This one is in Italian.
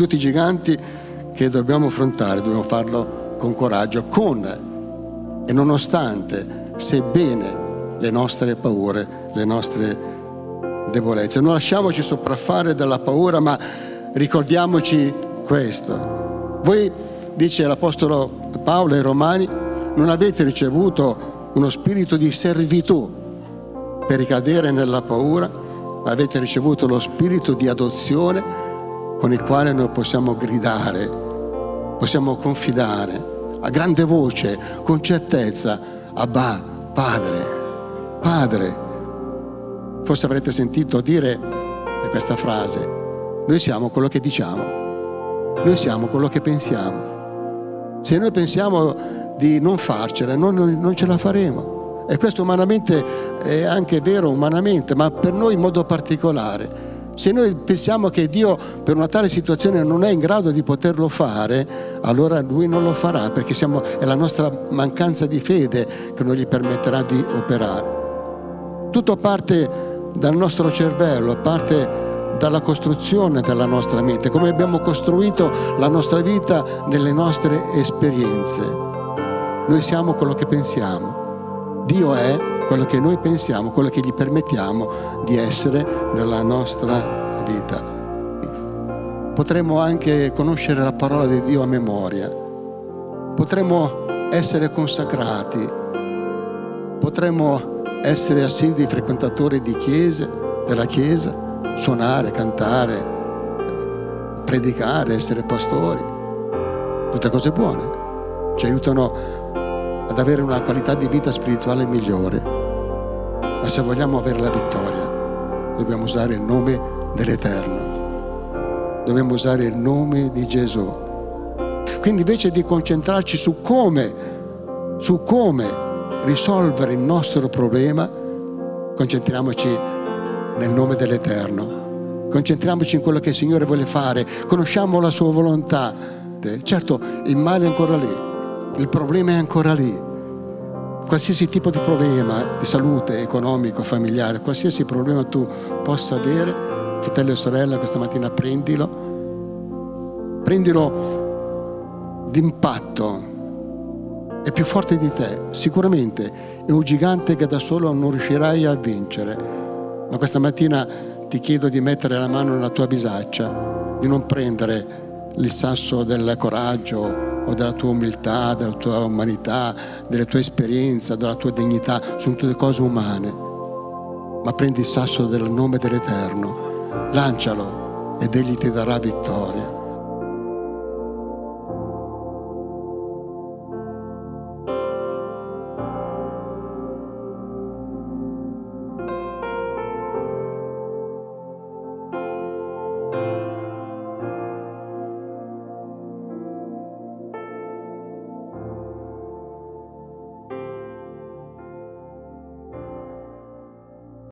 tutti i giganti che dobbiamo affrontare, dobbiamo farlo con coraggio, con e nonostante, sebbene le nostre paure, le nostre debolezze. Non lasciamoci sopraffare dalla paura, ma ricordiamoci questo. Voi, dice l'Apostolo Paolo ai Romani, non avete ricevuto uno spirito di servitù per ricadere nella paura, ma avete ricevuto lo spirito di adozione con il quale noi possiamo gridare, possiamo confidare a grande voce, con certezza, Abba, Padre, Padre. Forse avrete sentito dire questa frase, noi siamo quello che diciamo, noi siamo quello che pensiamo. Se noi pensiamo di non farcela, non, non ce la faremo. E questo umanamente è anche vero, umanamente, ma per noi in modo particolare. Se noi pensiamo che Dio per una tale situazione non è in grado di poterlo fare, allora Lui non lo farà perché siamo, è la nostra mancanza di fede che non gli permetterà di operare. Tutto parte dal nostro cervello, parte dalla costruzione della nostra mente, come abbiamo costruito la nostra vita nelle nostre esperienze. Noi siamo quello che pensiamo. Dio è quello che noi pensiamo, quello che gli permettiamo di essere nella nostra vita. Potremmo anche conoscere la parola di Dio a memoria, potremmo essere consacrati, potremmo essere assidui frequentatori di chiese, della chiesa, suonare, cantare, predicare, essere pastori, tutte cose buone, ci aiutano ad avere una qualità di vita spirituale migliore. Ma se vogliamo avere la vittoria, dobbiamo usare il nome dell'Eterno. Dobbiamo usare il nome di Gesù. Quindi invece di concentrarci su come, su come risolvere il nostro problema, concentriamoci nel nome dell'Eterno. Concentriamoci in quello che il Signore vuole fare. Conosciamo la sua volontà. Certo, il male è ancora lì, il problema è ancora lì qualsiasi tipo di problema di salute, economico, familiare, qualsiasi problema tu possa avere, fratello e sorella, questa mattina prendilo, prendilo d'impatto, è più forte di te, sicuramente è un gigante che da solo non riuscirai a vincere, ma questa mattina ti chiedo di mettere la mano nella tua bisaccia, di non prendere il sasso del coraggio o della tua umiltà, della tua umanità, delle tue esperienze, della tua dignità, sono tutte cose umane. Ma prendi il sasso del nome dell'Eterno, lancialo ed egli ti darà vittoria.